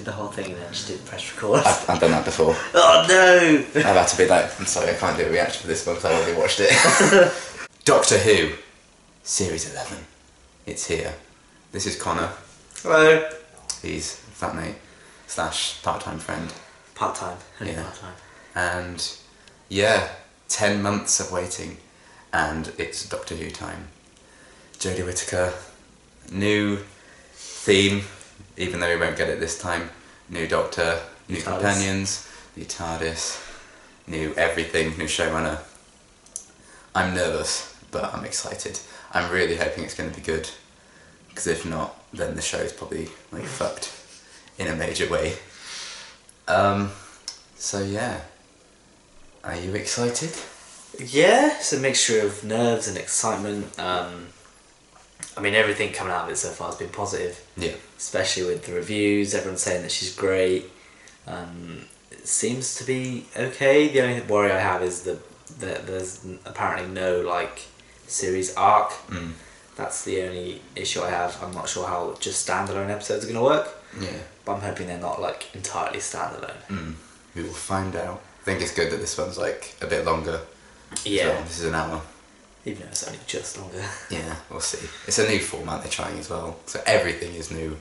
did the whole thing and then just didn't press record. I've, I've done that before. oh no! I've had to be like, I'm sorry, I can't do a reaction for this one because I already watched it. Doctor Who, Series 11. It's here. This is Connor. Hello. He's flatmate slash part-time friend. Part time. Only Yeah. part time. And yeah, 10 months of waiting and it's Doctor Who time. Jodie Whittaker, new theme, even though we won't get it this time. New Doctor, new TARDIS. companions, new TARDIS, new everything, new showrunner. I'm nervous, but I'm excited. I'm really hoping it's going to be good. Because if not, then the show's probably like fucked in a major way. Um, so yeah. Are you excited? Yeah, it's a mixture of nerves and excitement. Um, I mean, everything coming out of it so far has been positive, Yeah. especially with the reviews. Everyone's saying that she's great. Um, it seems to be okay. The only worry I have is that that there's apparently no like series arc. Mm. That's the only issue I have. I'm not sure how just standalone episodes are gonna work, Yeah. but I'm hoping they're not like entirely standalone. Mm. We will find out. I think it's good that this one's like a bit longer. Yeah, So this is an hour. Even though it's only just longer. Yeah, we'll see. It's a new format they're trying as well. So everything is new.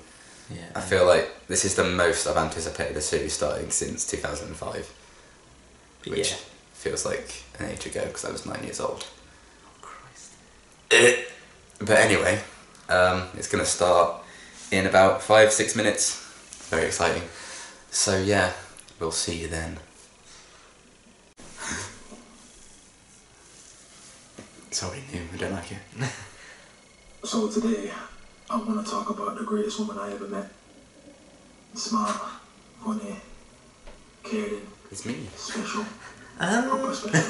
Yeah, I feel like this is the most I've anticipated a series starting since 2005. Which yeah. feels like an age ago because I was nine years old. Oh, Christ. But anyway, um, it's going to start in about five, six minutes. Very exciting. So yeah, we'll see you then. It's already new, I don't like it. So today, I want to talk about the greatest woman I ever met. Smart, funny, caring, It's me. special, Um, proper special. Me.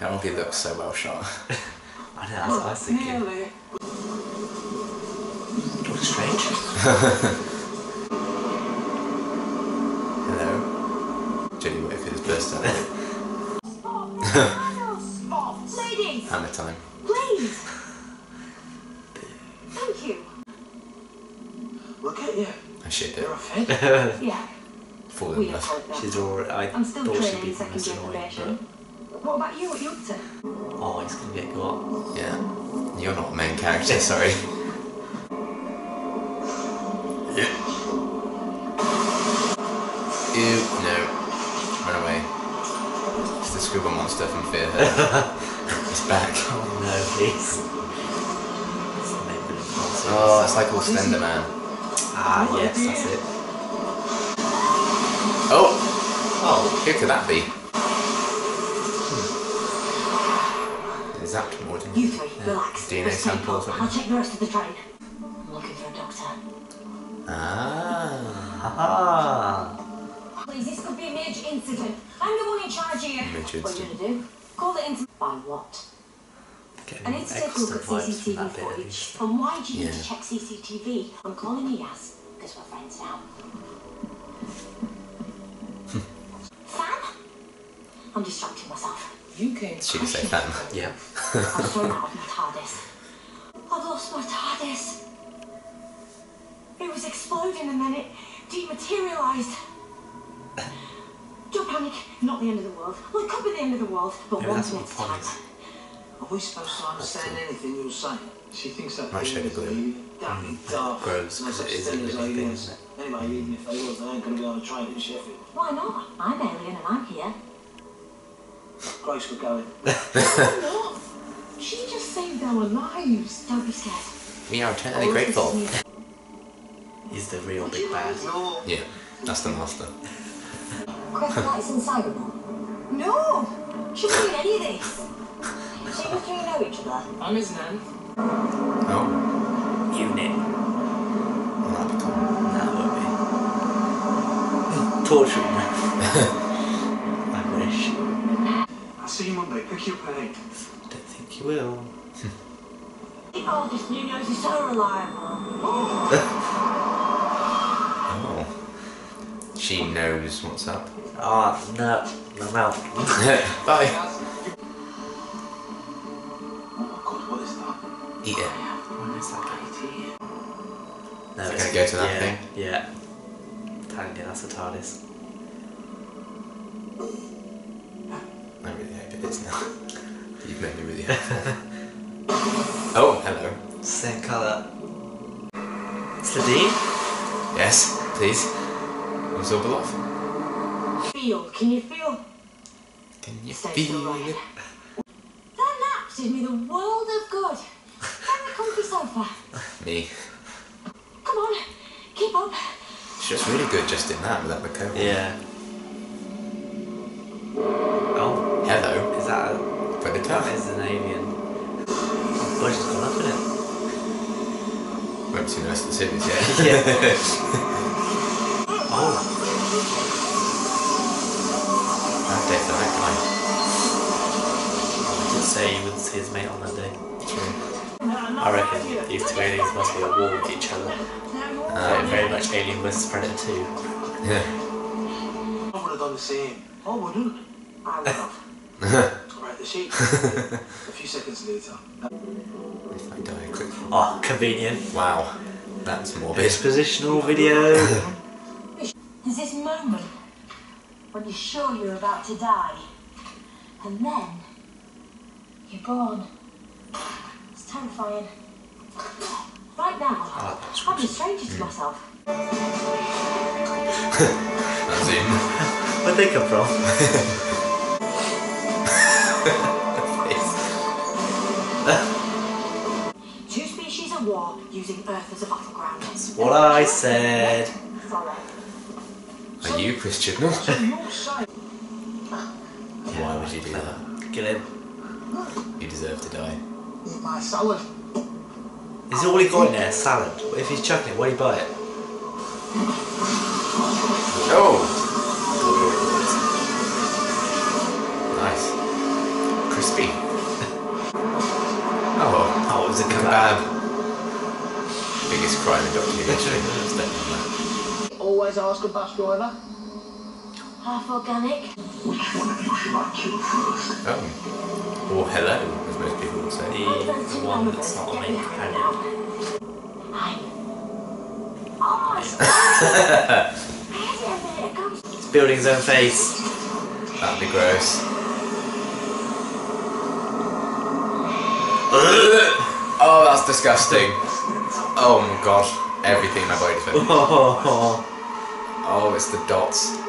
That movie looks so well shot. I know, that's what I was thinking. Nearly. Doctor Strange. Hello. Jenny Whittaker's burst out. Hammer time. please. Thank you. Look at you. I shit You're it. a fit. Yeah, Fall in love. She's already. I I'm still thought she'd training be in the annoying, probation. What about you? What are you up to? oh, he's gonna get got. Yeah. You're not a main character, sorry. Ew, no. Run away. It's the scribble monster from Fear. it's back. Oh no, please. It's the main villain policy. Oh, it's like all Slender Man. Ah, yes, that's it. Oh! Oh, Who could that be? Is that Morden? You three, relax. DNA Let's sample or something? I'll check the rest of the train. I'm looking for a doctor. Ah. ah. Here. Major what are you gonna do? Call it into by what? Getting I need to take a extra look at vibes from CCTV bit at footage. And why do you need to check CCTV? I'm calling you Yaz, because we're friends now. Fan? I'm distracting myself. You came. She could say fam. Yeah. I've thrown out of my TARDIS. I've lost my TARDIS. It was exploding and then it dematerialised. Don't panic, not the end of the world. Well, it could be the end of the world, but Maybe one that's thing what at a the time. is. Are we supposed to understand anything you're saying? She thinks that Might thing shade is of blue. damn Mm, daft. gross, no 'cause such it is a thing as living thing, aliens. isn't it? Anyway, even if they was, they ain't gonna be on a train in Sheffield. Why not? I'm alien and I'm here. Grace, we're going. no, she just saved our lives. Don't be scared. We are eternally grateful. He's the real big bad. No. Yeah, that's the master. Crystallites and Cyberborg. No! She wouldn't do any of this. So you three know each other? I'm his nan. Oh, Unit. well, that'd be cool. That would be. Torturing. I wish. I'll see you Monday. Pick you up at eight. Don't think you will. Oh, this new nose is so reliable. Oh. She knows what's up. Ah, no. I'm out. Bye. Oh my god, what is that? Eat it. Where is that going? No, Is it's gonna go to that yeah, thing? Yeah. Telling you that's a TARDIS. I really hope it is now. You've made me really hopeful. oh, hello. Same colour. It's Ladine? Yes, please. What's all off? Feel, can you feel? Can you Says feel the it? That nap did me the world of good. Very comfy sofa. Me. Come on, keep up. She was really good just in that without the coat. on. Yeah. Oh, Hello. is that a, Predator. that is an alien? Oh, budget's gone up in it. Won't see the rest of the series yet. Yeah. say you wouldn't see his mate on that day. True. I reckon these two aliens must be at war with each other. Uh, like, very much Alien vs Predator 2. Yeah. I would have done the same. I wouldn't. I would have. Right, the sheep. a few seconds later. if I die quickly. Oh, convenient. Wow. That's morbid. Expositional video. There's this moment when you're sure you're about to die, and then you're born. It's terrifying. Right now, ah, Oh, I'm a stranger to hmm. myself. That's in. Where'd they come from? Two species at war using Earth as a battleground. What I said. Are you Chris Chibnall? So no sign. Why would you do that? Get in. You deserve to die. Eat my salad. Is all he got in there? Salad. What if he's chucking it? Why do you buy it? Oh! Nice. Crispy. Oh, Oh, it was a kebab. kebab. Biggest crime in Doctor Who history. Always ask a bus driver. Half organic. Which one of you should I kill first? Oh. Or hello, as most people would say. The, the one that's not the main companion. Hi. Oh, it's I had it a minute ago. It's building his own face. That'd be gross. oh, that's disgusting. Oh my god. Everything in my body's fake. Oh, Oh, it's the dots.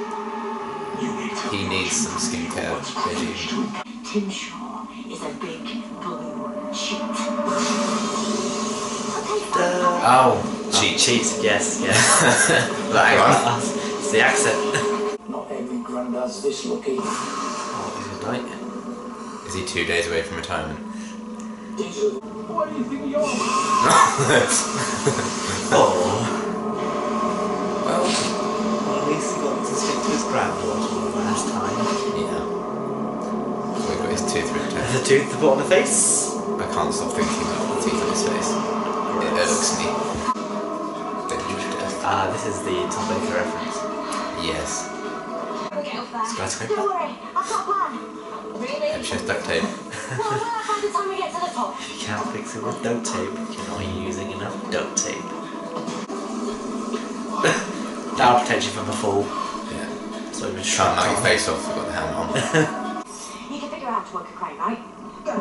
You need to He needs some skincare. Really. Tim Shaw is a big blue cheat. Oh, cheat, cheat. cheat. Yes, yes. Hang on. It's the accent. Not every granddad's this lucky. Oh, he's gonna. Is he two days away from retirement? Diesel. What do you think you're? Oh. Stick to his granddaughter for the last time. yeah. So he got his tooth ripped out. The tooth, the bottom of the face. I can't stop thinking about the teeth on his face. It irks me. Dangerous death. Ah, this is the Tom Baker reference. Yes. We'll get up there. Skyscraper. Don't worry, I've got one. plan. Really? Have chest duct tape. Well, by the time we get to the top. If you can't fix it with duct tape, you're not using enough duct tape. That'll protect you from the fall. Yeah. So we're just trying to knock your face off, you've got the helmet on. You can figure out how to work a crane, right? Go.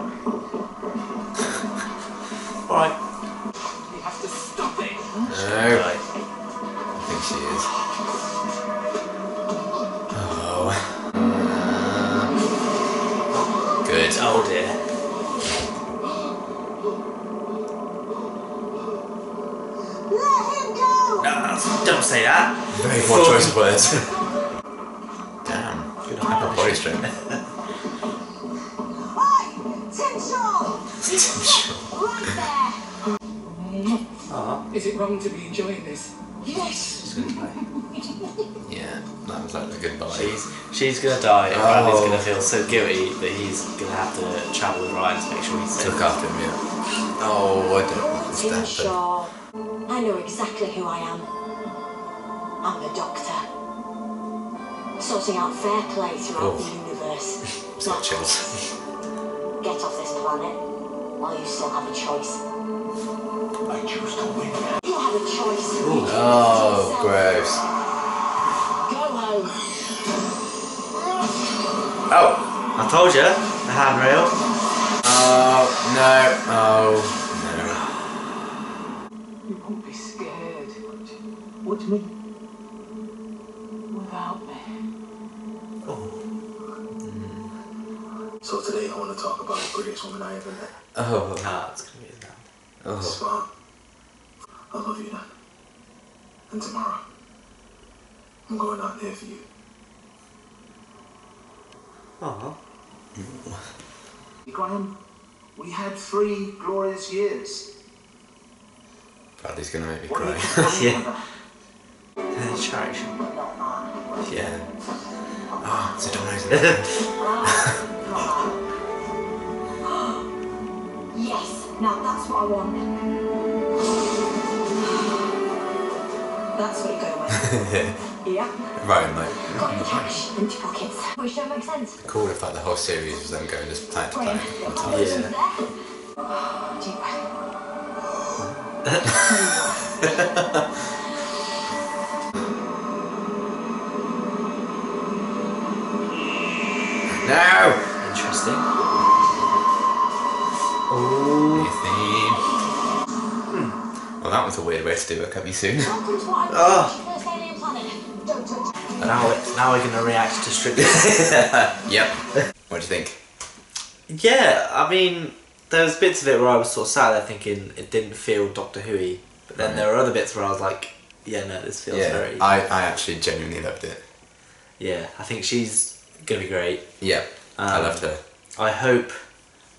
Alright. You have to stop it. No. Right. I think she is. Oh. Uh, good. Oh dear. Let him go! No, don't say that. Very poor choice of words. wrong to be enjoying this? Yes! she's gonna die. Yeah, that was like a goodbye. She's, she's gonna die and Bradley's Oh. gonna feel so guilty that he's gonna have to travel with Ryan to make sure he's to safe. look after him, yeah. Oh, I don't want this to Tim happen. Shaw. I know exactly who I am. I'm the Doctor. Sorting out fair play throughout Oh. the universe. It's got Not chills. Get off this planet while you still have a choice. You had a choice. Oh, gross. Go home. Oh. I told you, the handrail. Oh no. Oh You won't be scared. What do you mean? Without me. Oh. So today I want to talk about the greatest woman I ever met. Oh. Ah, it's gonna be his now. Oh. Swan, I love you, Dad. And tomorrow, I'm going out there for you. Oh, Graham, we had three glorious years. Bradley's gonna make me What cry. yeah. that? Cherish. yeah. Oh, oh, it's a dominoes. Yes. Now that's what I want. That's what you go with. yeah. right, like Got your cash, empty pockets. Which don't make sense. cool if like the whole series was them going just planet to planet on how time. much Yeah. is that was a weird way to do it. Coming soon. Welcome to what I Ah. call the first alien planet. Don't touch. And now, we- now we're gonna react to Strictly. yep. What do you think? yeah, I mean, there was bits of it where I was sort of sat there thinking it didn't feel Doctor Who-y, but then Right. there were other bits where I was like, yeah, no, this feels yeah, very. I, I actually genuinely loved it. yeah, I think she's gonna be great. Yeah, I Um, loved her. I hope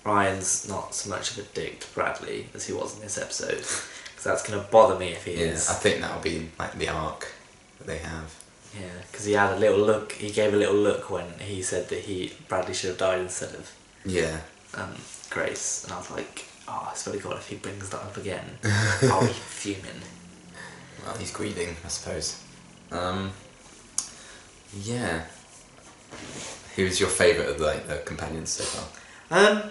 Ryan's not so much of a dick to Bradley as he was in this episode, because that's gonna bother me if he Yeah, is. I think that'll be like the arc that they have. Yeah, because he had a little look. He gave a little look when he said that he Bradley should have died instead of Yeah. um, Grace, and I was like, oh, I swear to God, if he brings that up again, I'll be fuming. Well, he's grieving, I suppose. Um. Yeah. Who's your favourite of like the companions so far? Um,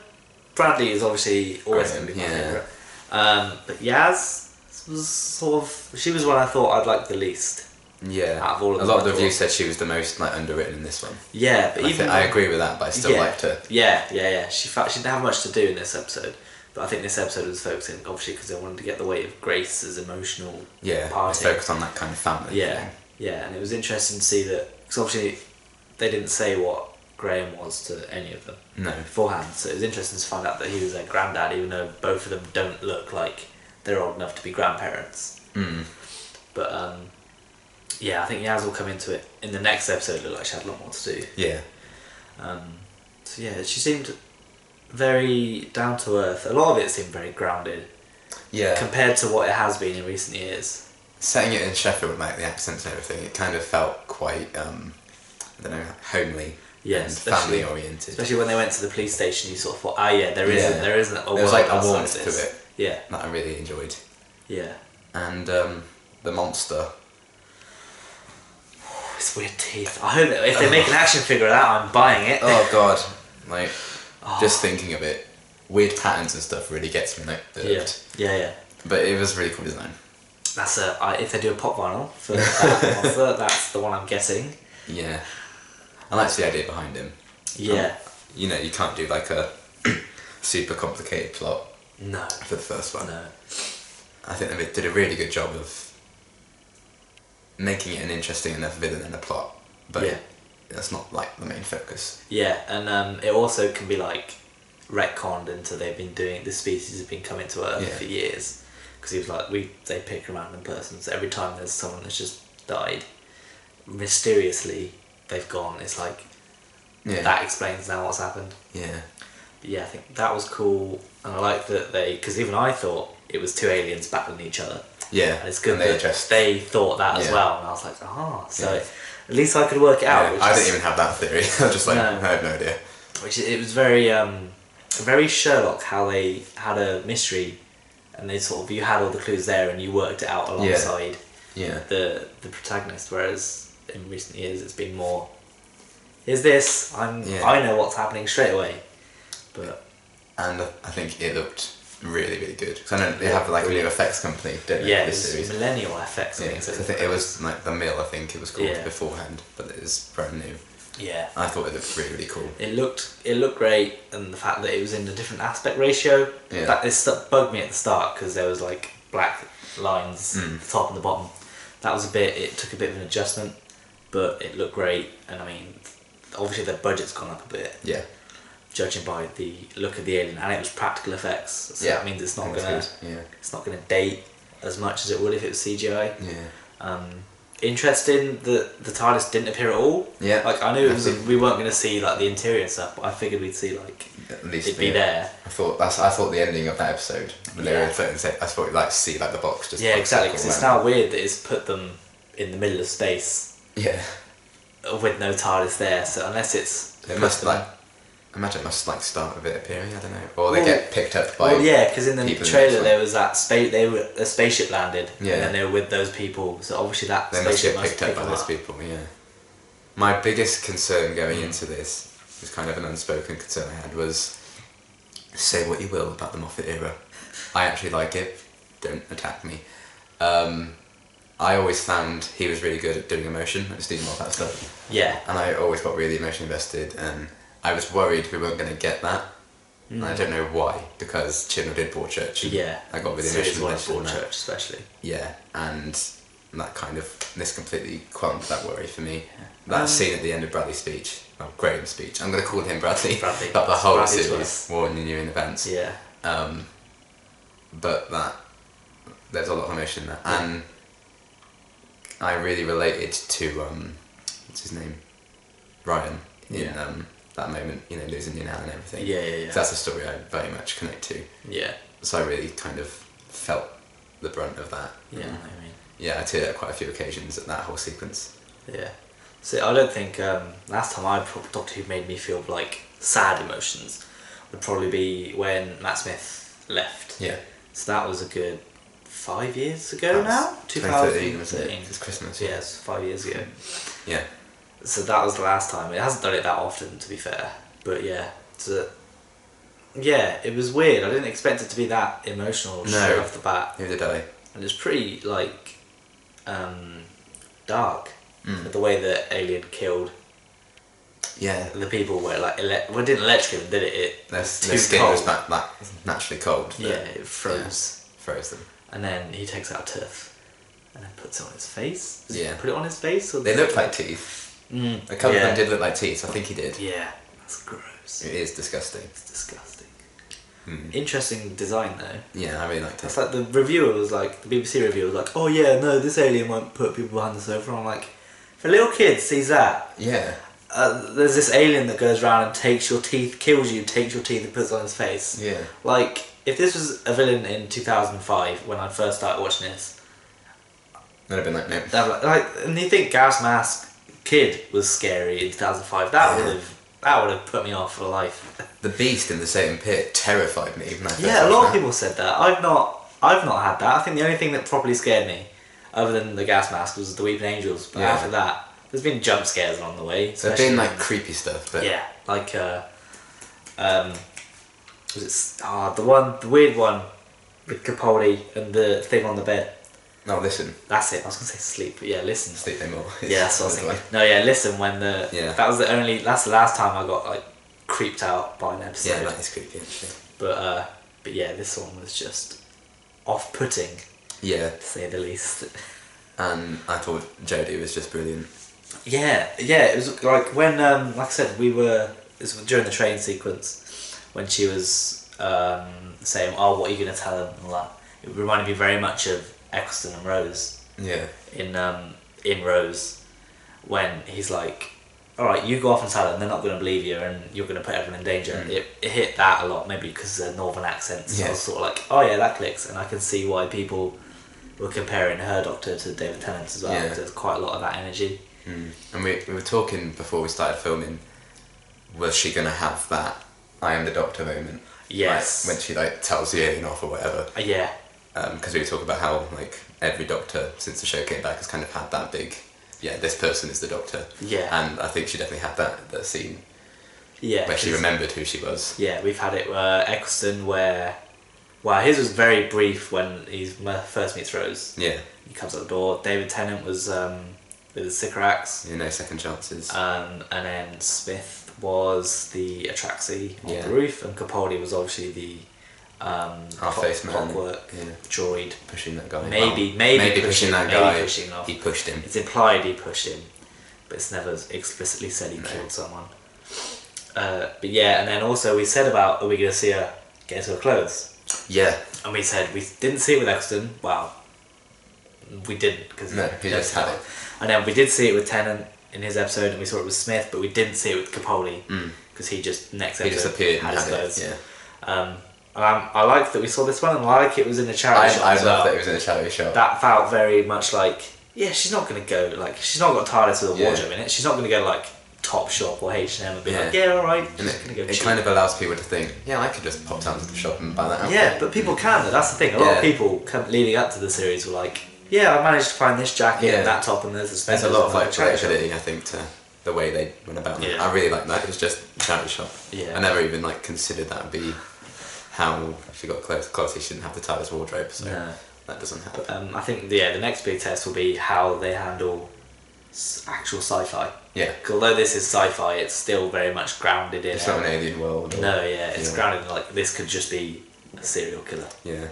Bradley is obviously always going to be my yeah. favourite. Um, but Yaz was sort of she was one I thought I'd like the least. Yeah. Out of all of a lot of the reviews said she was the most like underwritten in this one. Yeah, but And I, even think, I agree with that, but I still yeah, liked her. Yeah, yeah, yeah. She felt she didn't have much to do in this episode, but I think this episode was focusing obviously because they wanted to get the weight of Grace's emotional Yeah. parting. Focus on that kind of family. Yeah, thing. yeah, and it was interesting to see that because obviously they didn't say what Graham was to any of them No. beforehand, so it was interesting to find out that he was their granddad, even though both of them don't look like they're old enough to be grandparents. Mm. But um, yeah, I think Yaz will come into it in the next episode. Look like she had a lot more to do. Yeah. Um, so yeah, she seemed very down to earth. A lot of it seemed very grounded Yeah. compared to what it has been in recent years. Setting it in Sheffield, like the accents and everything, it kind of felt quite, um, I don't know, homely Yeah, and family oriented. Especially when they went to the police station, you sort of thought, ah, yeah, there Yeah. isn't, there isn't a There was like a warmth to it Yeah, that I really enjoyed. yeah. And um, the monster. It's weird teeth. I hope that if they make an action figure of that, I'm buying it. Oh god, like Oh. just thinking of it, weird patterns and stuff really gets me like yeah, yeah, yeah. But it was really cool design. That's a. I, if they do a pop vinyl for that monster, that's the one I'm getting. Yeah, I liked the idea behind him. Yeah. You know, you can't do like a super complicated plot No. for the first one. No. I think they did a really good job of making it an interesting enough villain and a plot, but Yeah. that's not like the main focus. Yeah, and um, it also can be like retconned into they've been doing this species have been coming to Earth Yeah. for years because he was like we they pick a random person so every time there's someone that's just died mysteriously they've gone it's like Yeah, that explains now what's happened yeah, yeah I think that was cool and I like that they because even I thought it was two aliens battling each other yeah. and it's good And they that just they thought that as well and I was like ah so Yeah. at least I could work it out Yeah, I didn't even have that theory. I was just like, No. I have no idea. which it was very um very Sherlock how they had a mystery and they sort of you had all the clues there and you worked it out alongside Yeah, the the protagonist whereas in recent years it's been more Is this I'm Yeah. I know what's happening straight away but and I think it looked really really good because I know they have like a new effects company, don't they? Yeah, this series. Millennial. I Yeah, think, so I think it was like the Mill. I think it was called Yeah. beforehand, but it was brand new. Yeah, I thought it looked really really cool. it looked it looked great, and the fact that it was in a different aspect ratio. Yeah. That it stu- bugged me at the start because there was like black lines Mm. the top and the bottom. That was a bit. It took a bit of an adjustment, but it looked great. And I mean, obviously the budget's gone up a bit, Yeah, judging by the look of the alien, and it was practical effects. So yeah. that means it's not gonna. Yeah, it's not gonna date as much as it would if it was CGI. yeah. Um, interesting that the TARDIS didn't appear at all. Yeah. Like I knew it was we weren't going to see like the interior stuff, but I figured we'd see like At least it'd be yeah. there. I thought that's. I thought the ending of that episode when they were in certain set, I thought we'd like to see like the box just. Yeah, exactly. Because it's now weird that it's put them in the middle of space Yeah, with no TARDIS there. So unless it's it must like. I imagine it must like start with it appearing. I don't know, or they Well- get picked up by. Well, yeah, because in the trailer there was that space. They were a spaceship landed, Yeah. and then they were with those people. So obviously that They must spaceship get picked up pick by those up. people. Yeah. My biggest concern going Mm. into this was kind of an unspoken concern I had was say what you will about the Moffat era. I actually like it. Don't attack me. Um, I always found he was really good at doing emotion and Steven Moffat stuff, Yeah, and I always got really emotionally invested. And I was worried we weren't going to get that. And I don't know why, because Chibnall did Broadchurch. yeah. I got really Series emotionally one, invested in Broad. Church, especially. Yeah, and that kind of this completely quelled that worry for me. That Um, scene at the end of Bradley's speech, oh, Graham's speech. I'm going to call him Bradley. Bradley. But the whole Bradley to series, warning you in advance. Yeah, Um, but that there's a lot of emotion there, and I really related to um, what's his name, Ryan in Yeah. um, that moment. You know, losing your nan and everything. yeah, yeah, yeah. So that's a story I very much connect to. yeah, So I really kind of felt the brunt of that. yeah. I mean. yeah, I teared at quite a few occasions at that whole sequence. Yeah. So I don't think um, last time I pro- Doctor Who made me feel like sad emotions would probably be when Matt Smith left. Yeah. So that was a good five years ago That was now. 2013, wasn't it? It's Christmas. Yes, five years ago. Yeah. So that was the last time. It hasn't done it that often, to be fair. But yeah, so yeah, it was weird. I didn't expect it to be that emotional No. straight off the bat, Neither did I. and it's pretty like um, dark. Mm. The way that Alien killed Yeah. the people were like ele- well, it didn't electrocute them, did it? It Their, was their too skin cold. was back, that naturally cold. yeah, it froze, Froze them. and then he takes out a tooth, and then puts it on his face. Does Yeah. he put it on his face, or They looked like teeth. Mm, A couple yeah. of them did look like teeth. I think he did. Yeah, that's gross. It is disgusting. It's disgusting. Hmm. Interesting design though. Yeah, I really liked It's like the reviewer was like, the BBC reviewer was like, oh yeah, no, this alien won't put people behind the sofa. I'm like, if a little kid sees that, Yeah. uh, there's this alien that goes around and takes your teeth, kills you, takes your teeth and puts it on his face. Yeah. Like, if this was a villain in 2005 when I first started watching this, I'd have been like, no. would- like, and you think Gas Mask Kid was scary in 2005, that Yeah. would have that would have put me off for life. The beast in the Satan Pit terrified me. Even I Yeah, a lot of people said that. I've not, I've not had that. I think the only thing that properly scared me, other than the gas mask, was the Weeping Angels. But Yeah. after that, there's been jump scares along the way. Especially been like creepy stuff, but yeah, like uh, um, was it ah the one, the weird one, with Capaldi and the thing on the bed. No, listen, That's it. I was gonna say sleep, but yeah, listen. sleep no more. Yeah, that's what I was thinking. No, yeah, listen. When the Yeah. that was the only that's the last time I got like creeped out by an episode. Yeah, that is creepy actually. But uh, but yeah, this one was just off-putting Yeah, to say the least. and I thought Jodie was just brilliant. Yeah, yeah. It was like when, um, like I said, we were it was during the train sequence when she was um, saying, "Oh, what are you gonna tell them?" and all that. It reminded me very much of Eccleston and Rose Yeah, in um, in Rose when he's like, "All right, you go off and tell them. They're not gonna believe you, and you're gonna put everyone in danger." Mm. It, it hit that a lot, maybe because of the northern accents. So I was sort of like, "Oh yeah, that clicks," and I can see why people were comparing her Doctor to David Tennant as well. Yeah. 'cause There's quite a lot of that energy. mm. and we we were talking before we started filming. Was she gonna have that "I am the Doctor" moment? Yes. Like, when she like tells the alien off or whatever. Uh, yeah, because we were talking about how like every doctor since the show came back has kind of had that big yeah this person is the doctor Yeah. and i think she definitely had that that scene yeah. where she remembered who she was Yeah, we've had it uh, Eccleston where Wow, his was very brief when he first meets Rose. Yeah, He comes out the door. David Tennant was um, with the Sycorax. you know, second chances. Um, and then Smith was the Atraxi on Yeah. the roof, and Capaldi was obviously the um, Half-faced man. clockwork Yeah. droid. pushing that guy. Maybe- Well, maybe maybe pushing- pushing that guy. pushing off. He pushed him. It's implied he pushed him, but it's never explicitly said he No. killed someone. Uh, but yeah, and then also we said about are we going to see her get into her clothes? Yeah, And we said we didn't see it with Eccleston. Wow, we didn't because No, he just had it. And then we did see it with Tennant in his episode, and we saw it with Smith, but we didn't see it with Capaldi because he just next Mm. he episode just appeared had his had it. clothes. Yeah, Um, um, I like that we saw this one, and I like it was in a charity I, shop. I as love well. that it was in a charity shop. That felt very much like yeah, she's not gonna go like she's not got TARDIS with a Yeah. wardrobe in it. She's not gonna go like Top Shop or H and M and be like Yeah. yeah, all right. and She's it, gonna go it cheap. kind of allows people to think, yeah, I could just pop down to the shop and buy that outfit. Yeah, but people can. though. That's the thing. A lot Yeah. of people come, leading up to the series were like, "Yeah, I managed to find this jacket Yeah. and that top and there's There's a lot of like creativity, I think, to the way they went about it. Yeah. I really like that. It's just charity shop. Yeah. I never even like considered that would be how she got close. Close, she shouldn't have the TARDIS wardrobe, so No. that doesn't happen. Um, I think yeah, the next big test will be how they handle actual sci-fi. Yeah, Although this is sci-fi, it's still very much grounded in. it's not an alien world. Or, No, yeah, it's Yeah. grounded in like this could just be a serial killer. Yeah,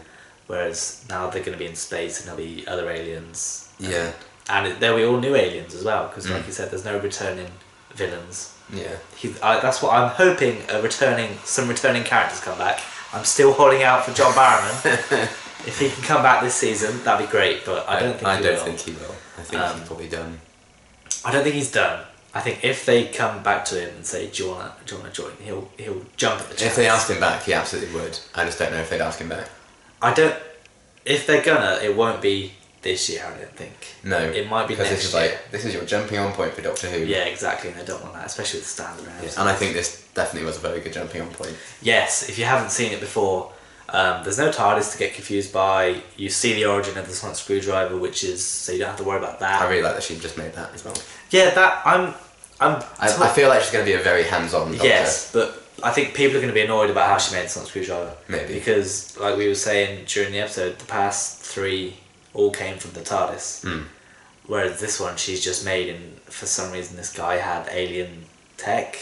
Whereas now they're going to be in space and there'll be other aliens. yeah, And it, there'll be all new aliens as well, because like Mm. you said, there's no returning villains. yeah. He, I, that's what I'm hoping. A returning, some returning characters come back. I'm still holding out for John Barrowman. if he can come back this season, that'd be great. But I don't think I he don't will. think he will. I think Um, he's probably done. I don't think he's done. I think if they come back to him and say, "Do you wanna, do you wanna join?" He'll he'll jump at the chance. If they asked him back, he absolutely would. I just don't know if they'd ask him back. I don't. If they're gonna, it won't be this year. I don't think. No, It might be because this is year. like this is your jumping on point for Doctor Who. Yeah, exactly. And I don't want that, especially with standard Yeah, and I think this definitely was a very good jumping on point. Yes, if you haven't seen it before, um, there's no TARDIS to get confused by. You see the origin of the sonic screwdriver, which is so you don't have to worry about that. I really like that she just made that as well. yeah, that I'm. I'm. I, I feel like she's going to be a very hands-on Doctor. yes, but I think people are going to be annoyed about how she made the sonic screwdriver. Maybe. because, like we were saying during the episode, the past three all came from the TARDIS. Mm. Whereas this one, she's just made, and for some reason, this guy had alien tech,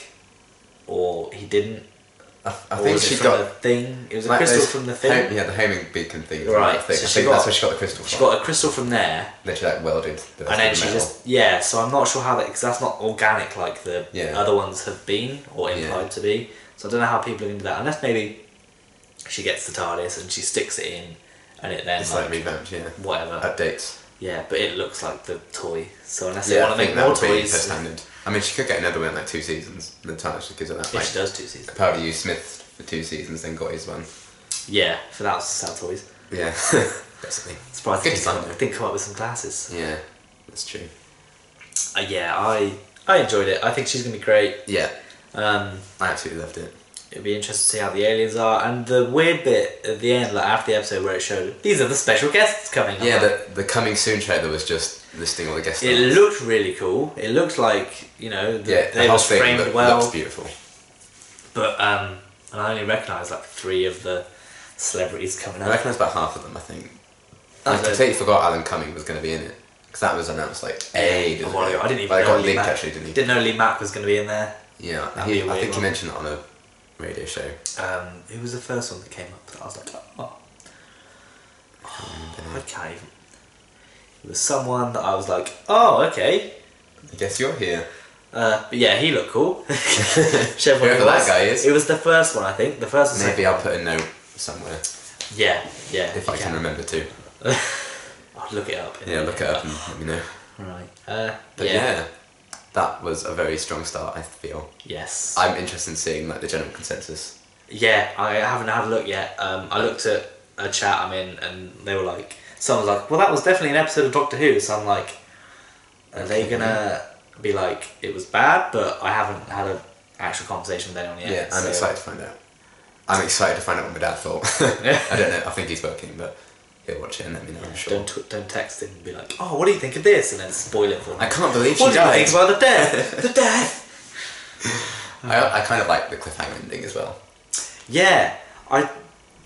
or he didn't. I, I think she got a thing. It was a like crystal those from the thing. home- yeah, the homing beacon thing. Right, Thing. so I she think got- that's where she got the crystal She from. got a crystal from there, Literally, like welded the and then the she just yeah. So I'm not sure how that because that's not organic like the Yeah. other ones have been or implied Yeah. to be. So I don't know how people are going to do that unless maybe she gets the TARDIS and she sticks it in, and it then It's like, like revamped, yeah. whatever. Updates. yeah, but it looks like the toy. So unless they Yeah, I want to make more would be her toys, standard. I mean, she could get another one in like two seasons. The time she gives it that. if Like, she does two seasons. Capaldi you Smith for two seasons, then got his one. Yeah, for that was sell toys. Yeah, basically. Surprised Good they didn't come, design, didn't come up with some glasses. Yeah, that's true. Uh, yeah, I I enjoyed it. I think she's gonna be great. Yeah, Um, I absolutely loved it. It'd be interesting to see how the aliens are, and the weird bit at the end, like after the episode where it showed these are the special guests coming. Yeah, the, the coming soon trailer was just listing all the guests. it stars. looked really cool. It looked like you know the, yeah, the they whole was thing framed look- well, looks beautiful. but um, and I only recognised like three of the celebrities coming I up. recognise about half of them, I think. I And completely forgot Alan Cumming was going to be in it. Because that was announced like ages a while ago. I didn't even know got Lee leaked Mack- actually, didn't he? Didn't know Lee Mack was going to be in there. Yeah, he, I think he mentioned it on a radio show. Um, who was the first one that came up? That I was like, oh, I can't even. It was someone that I was like, oh, okay. I guess you're here. Uh, but yeah, he looked cool. Whoever that was. guy is. It was the first one, I think. The first Maybe I'll put a note somewhere. Yeah, yeah. if I can remember to. I'll look it up. Yeah, look it up and let me know. Right. Uh, But yeah. yeah. That was a very strong start. I feel. Yes. I'm interested in seeing like the general consensus. yeah, I haven't had a look yet. Um, I looked at a chat I'm in, and they were like, someone was like, well, that was definitely an episode of Doctor Who. So I'm like, are they gonna be like, it was bad, but I haven't had an actual conversation with anyone yet. Yeah, I'm so- excited to find out. I'm excited to find out what my dad thought. I don't know. I think he's working, but he'll watch it and let me know. I'm sure. Don't t- don't text him and be like, oh, what do you think of this? And then spoil it for me. I can't believe she What do you think about the death? the death. I, I kind of like the cliffhanger ending as well. Yeah, I.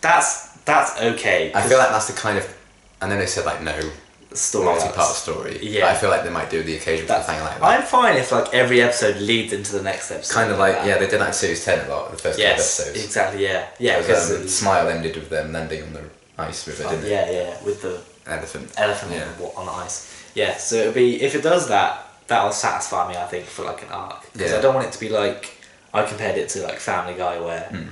That's that's okay. I feel like that's the kind of. And then they said like no story multi-part story. Yeah. But I feel like they might do the occasional That's- thing like that. I'm fine if like every episode leads into the next episode. kind of like yeah, they did that in series ten a lot. The first Yes, couple episodes. exactly. Yeah, yeah. Because um, Smile ended with them landing on the ice river, didn't it? yeah, yeah, with the Elephant. elephant Yeah. on, the, on the ice. Yeah, so it'll be if it does that, that'll satisfy me. I think for like an arc because Yeah. I don't want it to be like I compared it to like Family Guy where Hmm.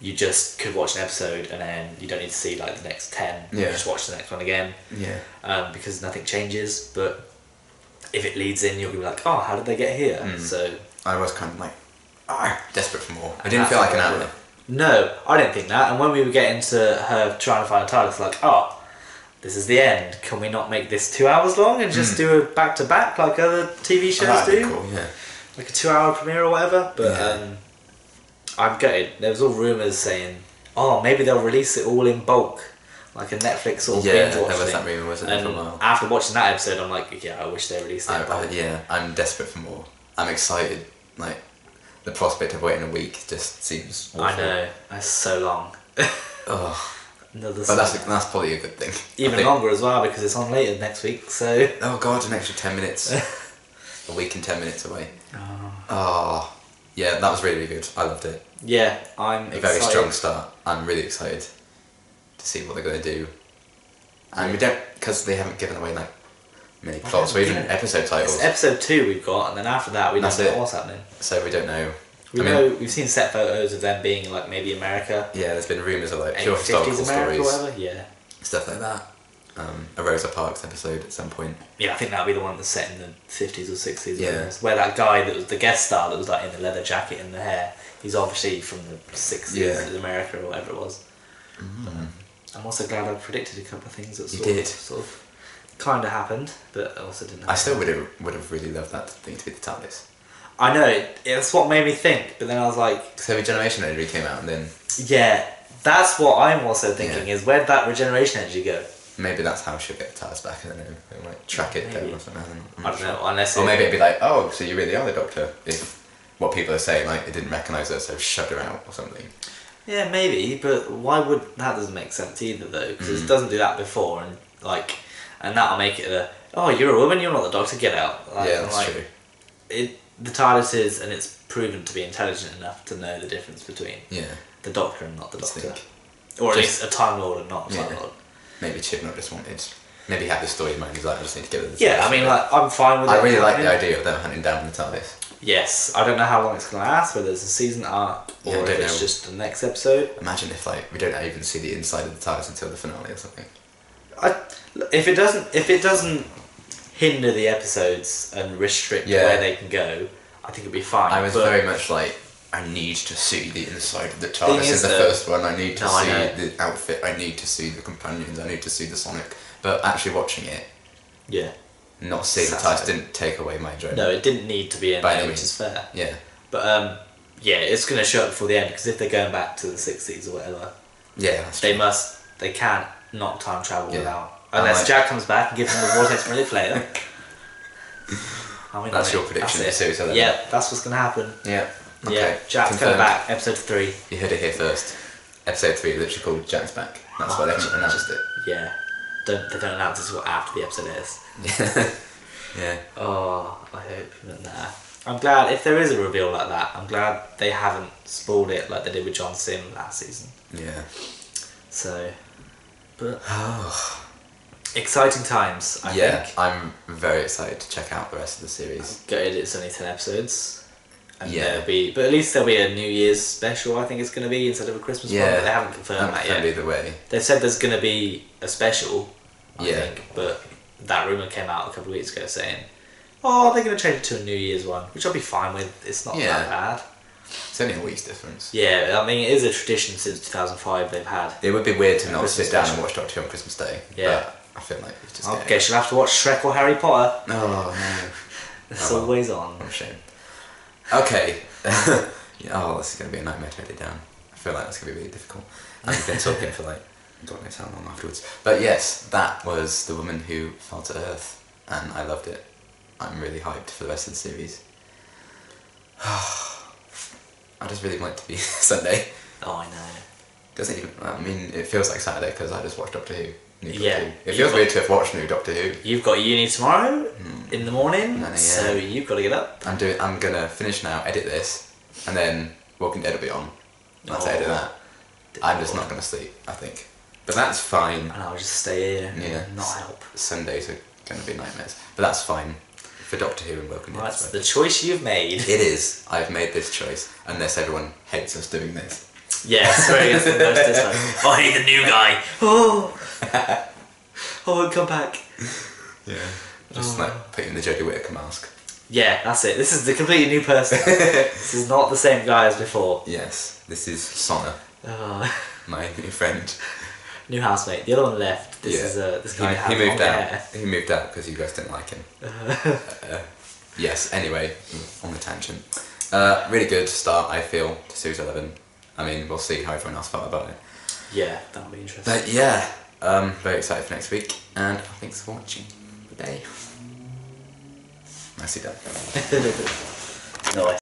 you just could watch an episode and then you don't need to see like the next ten. You Yeah. just watch the next one again Yeah. um, because nothing changes. But if it leads in, you'll be like, oh, how did they get here? Hmm. So I was kind of like, ah, desperate for more. I didn't feel like an hour. No, I didn't think that. And when we were getting to her trying to find a title, it's like, oh, this is the end. Can we not make this two hours long and just do a back to back like other TV shows Hmm. That'd be do? cool. Yeah. Like a two hour premiere or whatever? But Yeah. um, I'm gutted. There was all rumours saying, oh, maybe they'll release it all in bulk. Like a Netflix of Yeah, binge there was thing. that rumour, wasn't there, And while? after watching that episode, I'm like, yeah, I wish they released it I. I, yeah, I'm desperate for more. I'm excited. Like the prospect of waiting a week just seems. Awful. I know. That's so long. Oh, Another but that's that's probably a good thing. Even longer as well because it's on later next week. So Oh god, an extra ten minutes. a week and ten minutes away. Oh. yeah, that was really, really good. I loved it. yeah, I'm A excited. very strong start. I'm really excited to see what they're going to do. And we don't because they haven't given away like many plots or even episode titles, It's episode two we've got, and then after that we don't That's know it. what's happening. so we don't know. We I mean- know we've seen set photos of them being like maybe America, Yeah, there's been rumours of like pure 850s historical America or stories, whatever. Yeah, stuff like that. Um, a Rosa Parks episode at some point. yeah. I think that'll be the one that's set in the fifties or sixties. Yeah. where that guy that was the guest star that was like in the leather jacket and the hair. He's obviously from the sixties Yeah. In America or whatever it was. Um, I'm also glad I predicted a couple of things that You sort did. of sort of kind of happened, but also didn't. Happen. I still would have would have really loved that thing to be the TARDIS. I know it's what made me think, but then I was like, So Regeneration Energy came out, and then yeah, that's what I'm also thinking Yeah. is where'd that regeneration energy go? maybe that's how she'll get the TARDIS back, and then they might track it down or something. I'm I not don't know, sure. unless Or it- maybe it'd be like, oh, so you really are the Doctor. If what people are saying, like, it didn't recognise her, so shut her out or something. Yeah, maybe, but why would that doesn't make sense either though? Because Mm. it doesn't do that before, and like, and that'll make it a oh you're a woman, you're not the doctor, get out. Like, yeah, that's like, true. It the TARDIS is, and it's proven to be intelligent enough to know the difference between Yeah, the Doctor and not the Doctor, think. or at least a Time Lord and not a Time Yeah. Lord. maybe Chibnall just wanted. Maybe he had the story in mind. He's like, I just need to get rid of. Yeah, I mean, like I'm fine with. I it really like the idea of them hunting down the TARDIS. Yes, I don't know how long it's gonna last, whether it's a season arc or I if it's know. just the next episode. Imagine if like we don't even see the inside of the TARDIS until the finale or something. I, if it doesn't if it doesn't hinder the episodes and restrict Yeah. where they can go, I think it'd be fine. I was but very much like, I need to see the inside of the TARDIS is in the though- first one. I need to No, I see know. the outfit. I need to see the companions. I need to see the Sonic. But actually watching it, yeah. not seeing the. TARDIS didn't take away my enjoyment. No, it didn't need to be in By there, any which means. is fair. Yeah, But um, yeah, it's gonna show up before the end because if they're going back to the sixties or whatever, yeah, that's they true. must they can't not time travel Yeah. without unless like- Jack comes back and gives him the vortex later. I mean, That's I your prediction that's of it. the series? Yeah, that's what's gonna happen. Yeah. Okay. Yeah, Jack's coming back, episode three. You heard it here first. Episode three, literally called Jack's back. That's why they haven't announced it. Yeah, don't they don't announce this after the episode is. yeah. Oh, I hope nah. I'm glad if there is a reveal like that. I'm glad they haven't spoiled it like they did with John Simm last season. Yeah. So, but Oh. exciting times. I yeah, think. I'm very excited to check out the rest of the series. Gutted it's only ten episodes. And Yeah. there'll be, but at least there'll be a New Year's special. I think it's going to be instead of a Christmas one. Yeah. But they haven't confirmed that yet. either way. They've said there's going to be a special. I Yeah. think, but that rumor came out a couple of weeks ago saying, "Oh, they're going to change it to a New Year's one," which I'll be fine with. It's not Yeah. that bad. It's only a week's difference. Yeah, I mean, it is a tradition since 2005 they've had. It would be weird to not Christmas sit down special. and watch Doctor Who on Christmas Day. Yeah. But I feel like it's just. I getting- guess you'll have to watch Shrek or Harry Potter. Oh no. It's Oh, well. always on. What a shame. Okay. oh, this is going to be a nightmare to edit down. I feel like that's going to be really difficult. And we've been talking for like, God knows how long afterwards. But yes, that was The Woman Who Fell to Earth. And I loved it. I'm really hyped for the rest of the series. I just really want it to be Sunday. Oh, I know. Doesn't even. I mean, it feels like Saturday because I just watched Doctor Who. New Doctor Yeah. Who. It feels got- weird to have watched new Doctor Who. You've got uni tomorrow hmm. in the morning, 9 a.m. so you've got to get up. I'm doing. I'm gonna finish now, edit this, and then Walking Dead will be on. Once I edit Oh. that, I'm just not gonna sleep. I think, but that's fine. And I'll just stay here Yeah. and not help. Sundays are gonna be nightmares, but that's fine for Doctor Who and Walking Dead. That's the choice you've made. It is. I've made this choice, unless everyone hates us doing this. Yeah, swear against the most dislike. Oh, the new guy. Oh, oh, won't come back. Yeah. Just Oh. like putting the Jodie Whittaker mask. Yeah, that's it. This is the completely new person. this is not the same guy as before. Yes, this is Sonna, Oh, my new friend. New housemate. The other one left. This Yeah. is uh, this He, guy he has moved out. hair. He moved out because you guys didn't like him. Uh, yes. Anyway, on the tangent. Uh, really good start, I feel, to Series Eleven. I mean, we'll see how everyone else felt about it. Yeah, that'll be interesting. But yeah, um, very excited for next week, and thanks for watching. Good day. Nicely done. nice.